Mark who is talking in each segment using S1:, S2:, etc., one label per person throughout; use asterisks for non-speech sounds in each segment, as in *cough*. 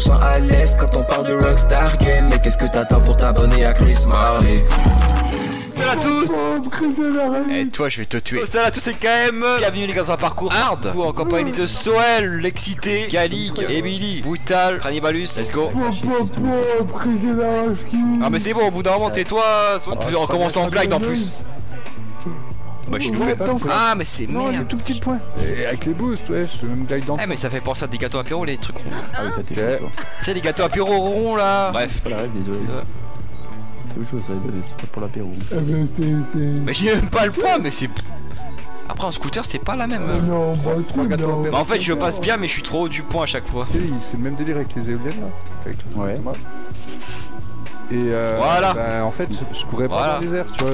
S1: me sens à l'aise quand on parle de Rockstar Game. Mais qu'est-ce que t'attends pour t'abonner à Chris Marley?
S2: Salut à tous!
S3: Eh
S2: Et toi je vais te tuer. Salut à tous c'est KM Bienvenue les gars dans un parcours hard. Ou en compagnie de Soel, l'excité, Galig, Emily, Brutal, Crannibalus, let's go. Ah mais c'est bon au bout d'un moment tais-toi On commence en blague en plus Bah je suis loupé Ah mais c'est
S3: Non,
S2: merde
S3: tout petits points. Et avec les boosts, ouais, je même guide dans
S2: Eh mais ça fait penser à des gâteaux apéro les trucs ronds
S4: Ah oui, t'as toi.
S2: Tu sais les gâteaux apéro ronds là Bref
S4: Pas la rêve, désolé.
S2: Ça va.
S4: C'est autre chose, ça, c'est pas pour l'apéro.
S2: Mais j'ai même pas le point mais c'est... Après en scooter c'est pas la même
S5: Non, bah
S3: gâteaux
S5: non.
S3: apéro.
S2: Bah en fait je passe bien mais je suis trop haut du point à chaque fois
S3: c'est le même délire avec les éoliennes là. Avec le
S4: Ouais.
S3: Et euh,
S2: Voilà.
S3: bah, en fait, je courais pas
S2: Voilà.
S3: dans les airs, tu vois.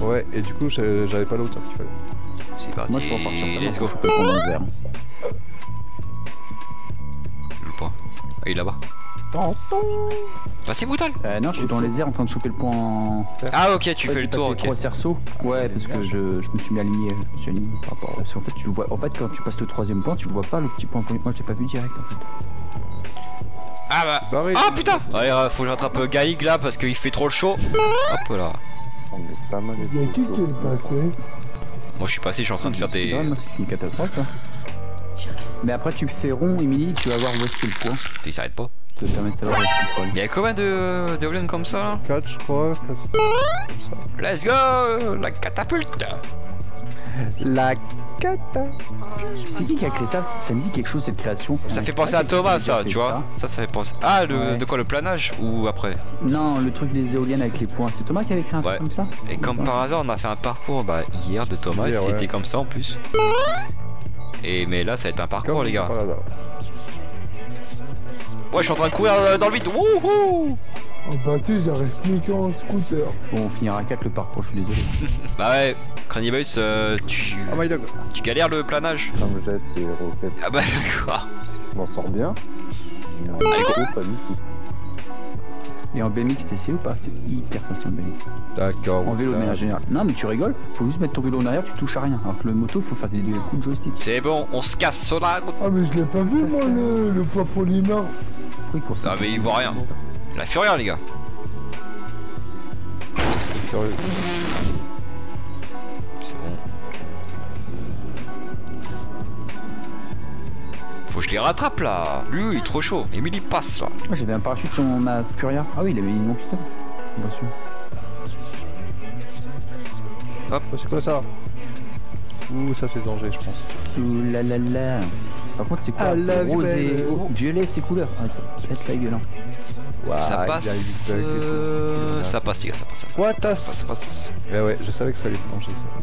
S3: Ouais, et du coup, j'avais pas la hauteur qu'il fallait.
S2: C'est parti,
S4: Moi, je peux repartir
S2: let's go
S4: pour choper pendant le verre.
S2: Je le point. Ah, il est là-bas. Bah c'est brutal
S4: Euh, non, je suis dans les airs en train de choper le point en.
S2: Ah ok tu
S4: Ouais,
S2: fais le tour ok
S4: trois cerceaux. Ouais, parce que je, je me suis mis aligné. Je me suis aligné par rapport. Parce qu'en fait, tu le vois. En fait, quand tu passes le troisième point, tu le vois pas le petit point. Moi, je l'ai pas vu direct en fait.
S2: Ah bah. Ah putain Allez euh, faut que j'attrape euh, Galig là parce qu'il fait trop le chaud Hop là
S3: On est pas mal.
S5: Y'a qui qui est passé
S2: Moi je suis passé je suis en train de faire des...
S4: Ouais, moi, c'est une catastrophe. Là. Mais après, tu fais rond, Emily, tu vas voir où est-ce le point.
S2: Il s'arrête pas
S4: Ça te permet de savoir où est-ce qu'il faut aller.
S2: Y'a combien de d'éoliennes comme ça là
S3: 4 je crois.
S2: Let's go La catapulte
S3: La cata.
S4: C'est qui qui a créé ça Ça me dit quelque chose cette création.
S2: Ça fait penser à
S4: qui
S2: Thomas ça tu vois Ça ça fait penser... Ah le...
S4: Ouais.
S2: de quoi le planage ou après
S4: Non, le truc des éoliennes avec les points. C'est Thomas qui avait créé un
S2: Ouais.
S4: truc comme ça
S2: Et comme par hasard on a fait un parcours bah hier de Thomas c'était comme ça en plus Et mais là ça va être un parcours
S3: Comme
S2: les gars
S3: par hasard.
S2: Ouais je suis en train de courir euh, dans le vide Wouhou
S5: Oh bah tu j'arrive sneaker en scooter.
S4: Bon, on finira à 4 le parcours, je suis désolé. *laughs*
S2: Bah ouais Cranibus euh, tu...
S3: Oh my dog.
S2: tu galères le planage
S6: Comme jette et roquette,
S2: Ah bah d'accord
S6: je m'en sors bien. Mais en
S2: Allez, go.
S6: moto, pas du tout.
S4: Et en BMX, t'es essayé ou pas? C'est hyper facile en BMX.
S3: D'accord.
S4: En vélo de manière générale. Non, mais tu rigoles, faut juste mettre ton vélo en arrière, tu touches à rien. Alors que le moto, faut faire des, des coups de joystick.
S2: C'est bon on se casse sur la route
S5: Ah mais je l'ai pas vu moi le, le poids polymère.
S4: Oui, pour ça.
S2: Ah mais il voit rien Il a fait rien les gars
S3: Sérieux.
S2: Je les rattrape là Lui il est trop chaud Emily passe là
S4: Moi j'avais un parachute sur ma Furia. Ah oui, il avait une sûr.
S3: Oh, c'est quoi ça Ouh, ça c'est danger, je pense.
S4: Ouh là là là. Par contre, c'est quoi
S3: Ah,
S4: C'est rose et oh, violet, c'est couleur. Ah, ça va être la violent.
S3: Ouah,
S2: Ça
S3: il a
S2: passe euh, Ça passe les gars ça passe ça passe
S3: What
S2: Ça passe, ça passe.
S3: Ouais, ouais, je savais que ça allait être danger ça.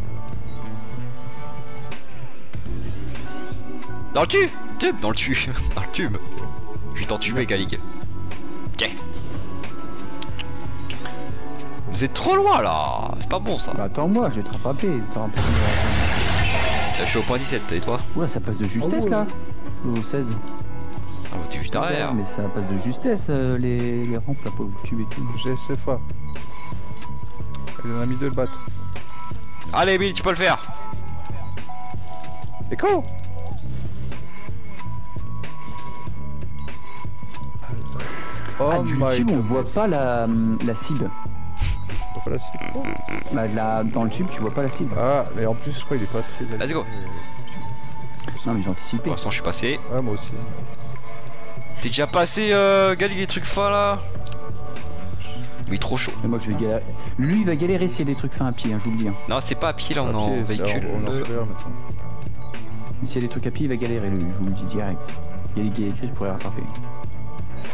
S2: Dans le Tube Dans le tube *laughs* Dans le tube Je vais t'entuber Galig Ok Vous êtes trop loin là C'est pas bon ça
S4: Bah attends-moi, je vais te rattraper. rattraper.
S2: Je suis au point 17 et toi?
S4: Oula, ça passe de justesse
S5: ouais.
S4: là. Au 16.
S2: Ah bah t'es juste derrière
S4: Mais ça passe de justesse euh, les, les rampes là pour le tube et tout.
S3: J'ai cette fois. Il en a mis deux le bat.
S2: Allez Bill tu peux le faire
S3: Echo Oh
S4: ah, du
S3: my
S4: tube, on voit pas la, la cible.
S3: On voit pas la cible.
S4: Bah, là, dans le tube, tu vois pas la cible.
S3: Ah, mais en plus, je crois qu'il est pas très.
S2: Let's go.
S4: Non, mais j'ai anticipé.
S2: Pour l'instant je suis passé
S3: Ouais, moi aussi.
S2: T'es déjà passé euh, Galig les trucs fins là Oui trop chaud
S4: Mais moi, je vais galérer. Lui, il va galérer s'il y a des trucs faits à pied, hein, j'oublie. Hein.
S2: Non c'est pas à pied là on est
S3: À
S2: en véhicule
S3: On, on en fait l'air maintenant.
S4: Mais s'il y a des trucs à pied, il va galérer, lui, je vous le dis direct. Il y a des je pourrais rattraper.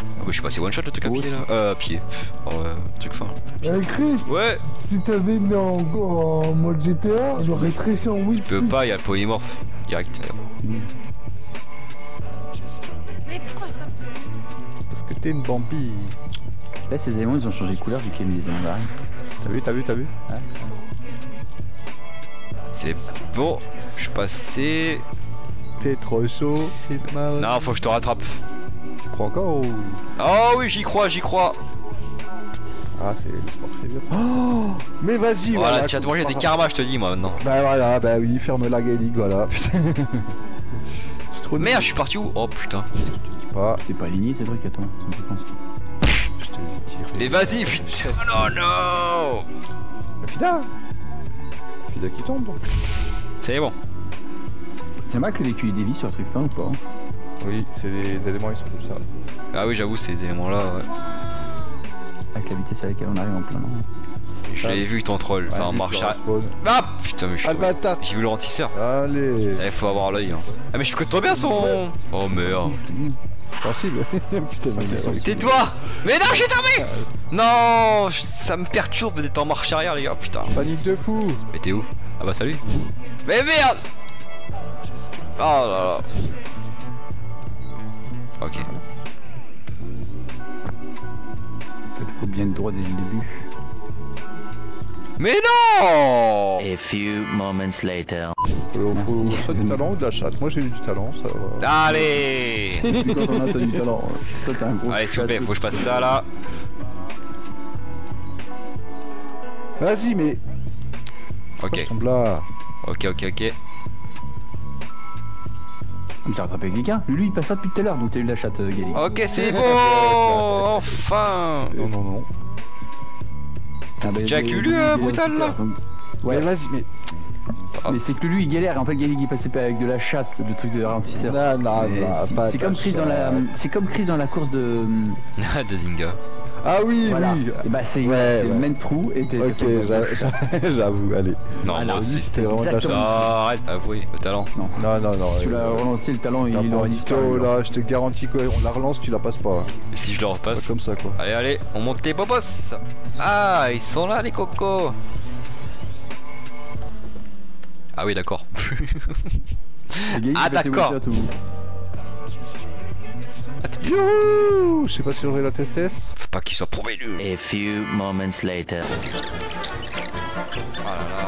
S2: Ah bah je suis passé one shot le truc à
S4: Oh,
S2: pied là. Euh à pied. Oh ouais truc fin.
S5: Eh Chris,
S2: Ouais.
S5: si t'avais mis en, en mode GTA, j'aurais triché en Wii.
S2: Tu peux pas y'a le polymorphe Direct.
S7: Mais pourquoi ça
S3: Parce que t'es une Bambi.
S4: Là, ces éléments, ils ont changé de couleur vu qu'il y a mis les éléments derrière.
S3: T'as vu, t'as vu, t'as vu
S2: C'est bon Je suis passé.
S3: T'es trop chaud, Ismaël.
S2: Non faut que je te rattrape
S3: crois encore ou...
S2: Oh oui j'y crois j'y crois
S3: Ah, c'est le sport très bien. Oh Mais vas-y,
S2: Voilà
S3: voilà.
S2: tu vas te manger des karmas je te dis moi maintenant
S3: Bah voilà, bah oui, ferme la Gaelic, voilà. Putain. *laughs* C'est trop
S2: Merde je suis parti où? Oh putain
S3: pas.
S4: C'est pas aligné ces trucs, attends, ça me fait penser.
S3: Je t'ai tiré.
S2: Mais vas-y, putain. Oh non
S3: La Fida La Fida qui tombe.
S2: C'est bon.
S4: C'est vrai que le véhicule il dévie sur le truc fin ou pas
S3: Oui, c'est les éléments, ils sont comme ça.
S2: Ah oui, j'avoue, ces éléments-là, ouais.
S4: Avec la vitesse à laquelle on arrive en plein. non
S2: Je l'avais vu, ton troll, ça en marche. à-. Ah putain, mais je
S3: Ah
S2: suis. J'ai vu le rentisseur.
S3: Allez
S2: Il faut avoir l'œil. Hein. Ah, mais je fais trop bien son. Oh merde.
S3: Sensible *laughs* Putain, mais.
S2: Tais-toi Mais non, je suis tombé Non Ça me perturbe d'être en marche arrière, les gars, putain.
S3: Panique de fou
S2: Mais t'es où? Ah bah salut Mais merde Oh là là Ok.
S4: Il faut bien être droit dès le début.
S2: Mais non
S8: A few moments later.
S3: Euh, faut soit du talent ou de la chatte? Moi j'ai eu du talent, ça va.
S2: Allez *laughs*
S4: Quand on a t'as du talent, toi t'as un gros.
S2: Allez, s'il vous plaît, faut que je passe ça là.
S3: Vas-y, mais.
S2: Ok,
S3: là.
S2: ok, ok, ok.
S4: Il t'a rattrapé avec quelqu'un Lui il passe pas depuis tout à l'heure donc t'as eu de la chatte, euh, Gali.
S2: Ok, c'est *laughs* bon Enfin
S3: Non, non, non.
S4: Ah, bah,
S2: Jack
S4: il-
S2: euh, brutal, là.
S4: donc- Ouais,
S3: Mais vas-y, mais.
S4: mais c'est que lui il galère. En fait, Gali il passait pas avec de la chatte, le truc de ralentisseur.
S3: Non, non,
S4: Mais
S3: non,
S4: c'est-
S3: de
S4: comme Chris dans la, c'est comme Chris dans la course de. *laughs*
S2: de Zinga.
S3: Ah oui,
S4: Voilà.
S3: oui.
S4: Et bah c'est
S3: Ouais,
S4: le même trou et t'es.
S3: Ok, *laughs* j'avoue, allez.
S2: Non,
S4: Ah,
S2: moi
S3: c'est vraiment de la
S2: Ah, arrête, avouez, le talent.
S3: Non, non, non.
S4: Tu l'as
S3: euh,
S4: relancé le talent, il aurait
S3: un
S4: disparu. là.
S3: je te garantis qu'on la relance, tu la passes pas.
S2: Et si je le
S3: Pas
S2: repasse
S3: comme ça, quoi.
S2: Allez, allez, on monte les bobos Ah, ils sont là, les cocos Ah oui, d'accord. Ah, d'accord.
S3: Youhou Je sais pas si j'aurai la testesse.
S2: Faut pas qu'il soit prévenu
S8: A few moments later.
S2: Oh là là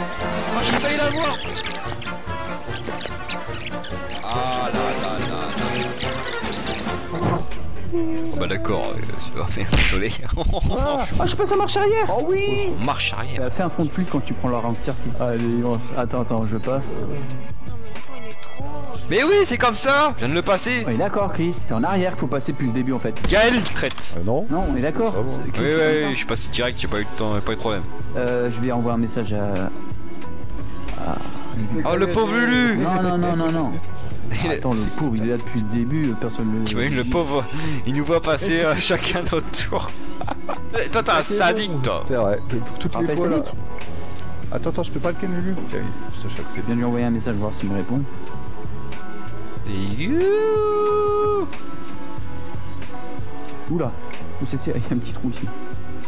S2: Oh, j'ai failli l'avoir Ah là là là là Oh bah d'accord, euh, tu vas faire désolé. *laughs*
S4: Ah, je passe en marche arrière Oh oui
S2: On marche arrière.
S4: Euh, Fais un front de plus quand tu prends le ralentir. Allez, lance. Attends, attends, je passe.
S7: Mais
S2: oui, c'est comme ça Je viens de le passer
S4: On est d'accord, Chris, c'est en arrière qu'il faut passer depuis le début en fait.
S2: Gaël traite
S3: Euh, non
S4: Non, on est d'accord
S3: Ah bon
S2: Oui, oui, je suis passé direct, j'ai pas eu de temps, pas eu de problème.
S4: Euh, je vais envoyer un message à.
S2: Oh le pauvre Lulu
S4: Non, non, non, non, non. *laughs* Attends, le pauvre, il est là depuis le début, personne ne le.
S2: T'imagines le pauvre, il nous voit passer euh, *laughs* chacun notre tour. Eh, toi t'es un sadique toi
S3: C'est vrai, pour toutes les fois là. Attends, attends, je peux pas le ken Lulu Tiens, je te
S4: Je viens de lui envoyer un message, voir s'il me répond. Oula Où c'est Il y a un petit trou ici.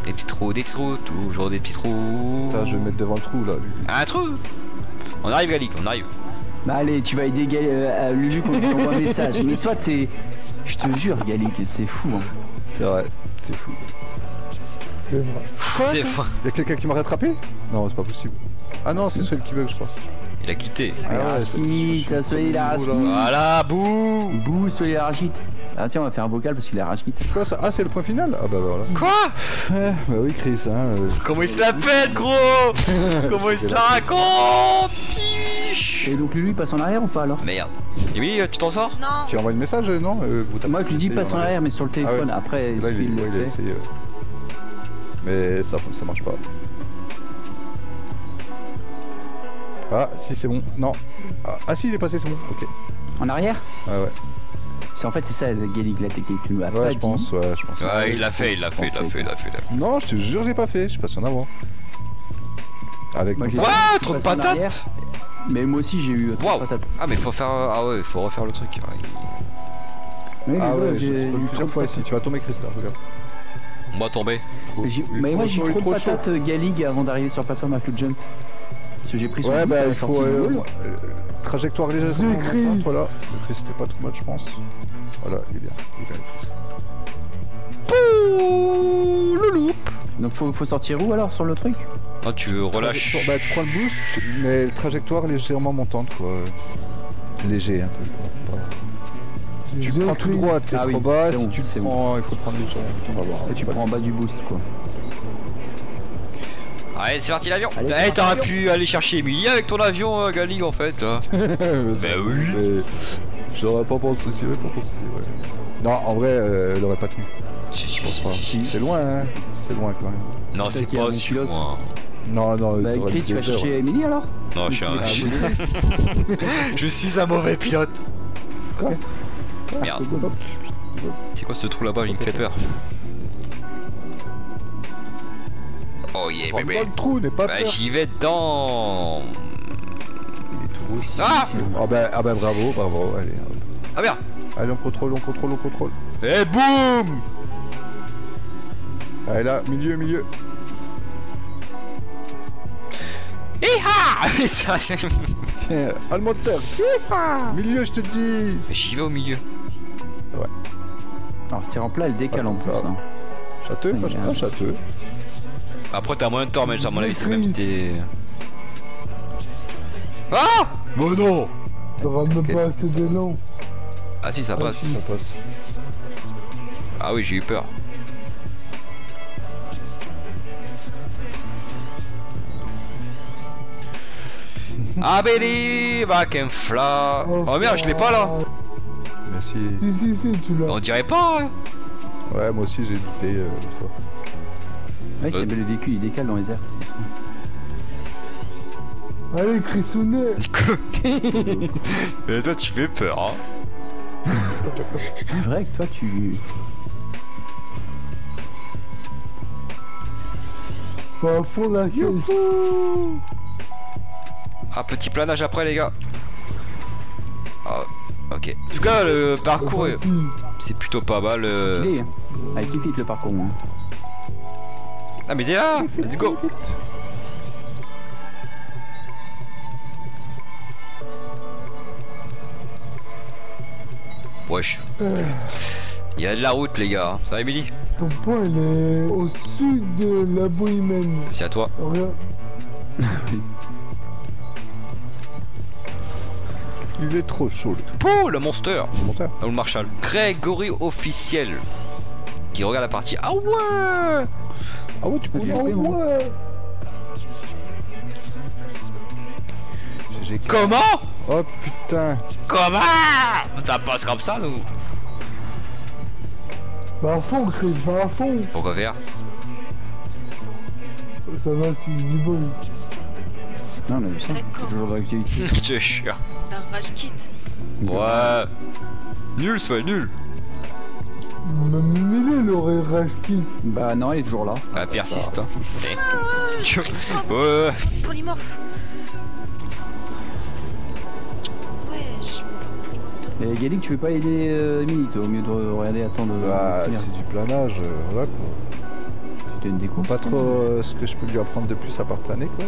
S2: Des petits trous, des petits trous, toujours des petits trous.
S3: Putain, je vais me mettre devant le trou là.
S2: Un trou On arrive Galik, on arrive.
S4: Bah allez, tu vas aider Gal- euh, à Lulu quand tu un message. *laughs* Mais toi, t'es. Je te jure, Galik, c'est fou. Hein.
S3: C'est vrai, c'est fou.
S5: C'est
S2: fou.
S3: Y'a quelqu'un qui m'a rattrapé? Non, c'est pas possible. Ah non, c'est celui qui bug, je crois.
S2: Il a quitté.
S3: Ah ouais,
S4: soyez la rachite.
S2: Voilà, bouh
S4: Bouh, soyez la. Ah tiens, on va faire un vocal parce qu'il est rachite.
S3: Quoi ça? Ah, c'est le point final? Ah bah voilà.
S2: Quoi?
S3: Eh, bah oui, Chris, hein. euh,
S2: Comment il se la pète gros? *laughs* Comment il se la raconte
S4: Et donc Lulu il passe en arrière ou pas alors?
S2: Merde. Emily, tu t'en sors?
S7: Non.
S3: Tu envoies le message, euh, non euh,
S4: Moi je lui dis passe en arrière mais sur le téléphone. Après,
S3: Là, il, a essayé. Mais ça, ça marche pas. Ah, si c'est bon. Non. Ah, ah, si, il est passé, c'est bon. Ok.
S4: En arrière
S3: Ouais, ouais.
S4: C'est en fait c'est ça Galik la technique. Tu nous l'as pas
S3: Ouais, je
S4: dit.
S3: pense, ouais, je pense.
S2: Ouais, il l'a fait, il l'a fait, il l'a fait, il l'a fait. il l'a fait.
S3: Non, je te jure, j'ai pas fait. Je passe en avant. Avec
S4: Moi, Tu
S2: trop de patates
S4: Mais moi aussi j'ai eu euh, trop
S2: Waouh
S4: de patates.
S2: Ah mais faut faire... Ah ouais, faut refaire le truc. Ah,
S3: Ah ouais,
S4: j'ai eu
S3: plusieurs fois ici. Tu vas tomber, Chris, là, regarde.
S2: On va tomber.
S4: Mais moi j'ai
S3: est
S4: trop de patates euh, Galig avant d'arriver sur plateforme avec le jump. Parce que j'ai pris son
S3: Ouais, bah il faut. euh, euh, trajectoire légère voilà. Le Chris, c'était pas trop mal, je pense. Voilà, il est bien. Il est bien, le
S2: loulou
S4: Donc faut, faut sortir où alors sur le truc?
S2: Non, tu relâches.
S3: Bah, tu prends le boost, mais le trajectoire légèrement montante, quoi. Léger, un peu. quoi. Tu prends tout droit, t'es
S4: Ah
S3: trop
S4: oui,
S3: bas. Si
S4: bon,
S3: tu prends, il faut prendre le son. On va voir.
S4: Et tu prends en bas du boost quoi.
S2: Allez, c'est parti l'avion. Eh, t'aurais pu aller chercher Emilie avec ton avion, euh, Galig, en fait. hein. *laughs*
S3: bah
S2: oui.
S3: Mais J'aurais pas pensé, j'y avais pas pensé, ouais. Non, en vrai, euh, elle aurait pas tenu.
S2: Si, si,
S3: Je pense
S2: si,
S3: pas.
S2: si, si.
S3: C'est loin, hein. C'est loin quand même.
S2: Non,
S4: C'est a
S2: pas
S4: pilote
S2: moi.
S3: Non, non,
S4: Bah,
S3: ça aurait
S4: tu vas chercher Emily alors?
S2: Non, je suis un.
S4: Ah, *laughs*
S2: je- suis un mauvais pilote.
S3: Quoi?
S2: Merde. C'est quoi ce trou là-bas? Il me fait peur. Oh yeah,
S3: Rentre
S2: bébé.
S3: dans le trou, n'aie pas
S2: Bah,
S3: peur.
S2: j'y vais dedans.
S3: Il est tout rouge.
S2: Ah
S3: Ah bah, ah bah bravo, bravo, allez.
S2: Ah merde
S3: Allez, on contrôle, on contrôle, on contrôle.
S2: Et boum
S3: Allez là, milieu, milieu.
S2: Hiha *laughs*
S3: Tiens, à le moteur. Milieu, je te dis.
S2: J'y vais au milieu.
S4: Alors, c'est en plat, elle décale en plus. Hein.
S3: Châteux,
S4: Ah,
S3: pas pas châteux.
S2: Après, t'as moyen de tort, mais à mon avis, c'est même c'était. Ah Bon non
S5: T'auras même
S3: Ok.
S5: pas assez d'élan.
S2: Ah si, ça passe.
S3: Ça passe.
S2: Ah oui, j'ai eu peur. I believe I can fly. Oh merde, je l'ai pas là.
S3: Merci.
S5: Si, si, si, tu l'as.
S2: On dirait pas. hein.
S3: Ouais, moi aussi j'ai douté euh.
S4: Ouais,
S2: Euh.
S4: c'est le véhicule, il décale dans les airs.
S5: Allez, Chrisounet *laughs*
S2: Mais toi, tu fais peur. Hein.
S4: C'est vrai que toi, tu.
S5: Pas à fond la caisse.
S2: Ah, petit planage après, les gars. Ah, ok. En tout cas, le parcours, c'est plutôt pas mal. euh.
S4: Stylé, hein. Avec qui fit le parcours, moi.
S2: Ah, mais t'es là Let's go Wesh. Il y a de la route, les gars. Ça va, Emily
S5: Ton point, il est au sud de la Bohemenne.
S2: C'est à toi.
S5: Regarde. *laughs*
S3: Il est trop chaud le
S2: Pouh, le monster. Ou le Marshall. Grégory officiel. Qui regarde la partie. Ah ouais
S3: Ah ouais, tu peux oh,
S4: fait, moi.
S3: ouais. J'ai-
S2: Comment?
S3: Oh putain.
S2: Comment? Ça passe comme ça, nous
S5: Va à fond, Chris, va à fond.
S2: Pourquoi faire
S5: Ça va, c'est easy boy.
S4: Non, ça.
S7: D'accord.
S4: C'est toujours d'actualité. *laughs*
S2: Je te jure.
S7: La rage quitte.
S2: Ouais. Nul, soit nul.
S5: Même Emily, il aurait kit.
S4: Bah, non, il est toujours là.
S2: Ah, *laughs* persiste. Hein. Eh. Ouais.
S7: Polymorphe. Wesh.
S4: Et Gallic, tu veux pas aider euh, Emily, toi, au mieux de regarder, attendre. de
S3: Bah, c'est du planage, euh, voilà quoi.
S4: Tu donnes des coups.
S3: Pas trop euh, ce que je peux lui apprendre de plus à part planer quoi.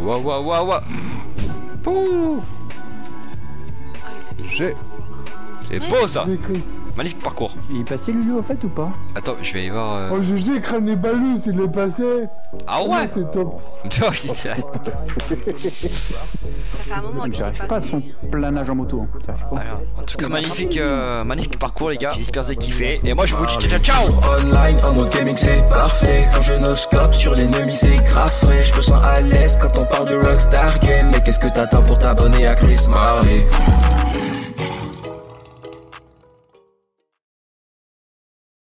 S2: Waouh, waouh, waouh, waouh. Pouh.
S7: Allez, c'est tout.
S3: J'ai.
S2: C'est beau ça. Magnifique parcours.
S4: Il est passé Lulu au fait ou pas?
S2: Attends, je vais y voir. euh,
S5: Oh, GG, crâne balus, il est passé.
S2: Ah ouais
S5: C'est top. *laughs*
S2: Oh, putain.
S7: Ça fait un moment est
S4: J'arrive pas à
S7: passé.
S4: son planage en moto. hein. Pas.
S2: Alors, en tout cas, magnifique, euh, magnifique parcours, les gars. J'espère que vous avez kiffé. Et moi, je vous dis ciao, ciao, ciao.
S1: Online, en mode gaming c'est parfait Quand je noscope sur l'ennemi c'est grave frais Je me sens à l'aise quand on parle de Rockstar Game Mais qu'est-ce que t'attends pour t'abonner à Chris Marley?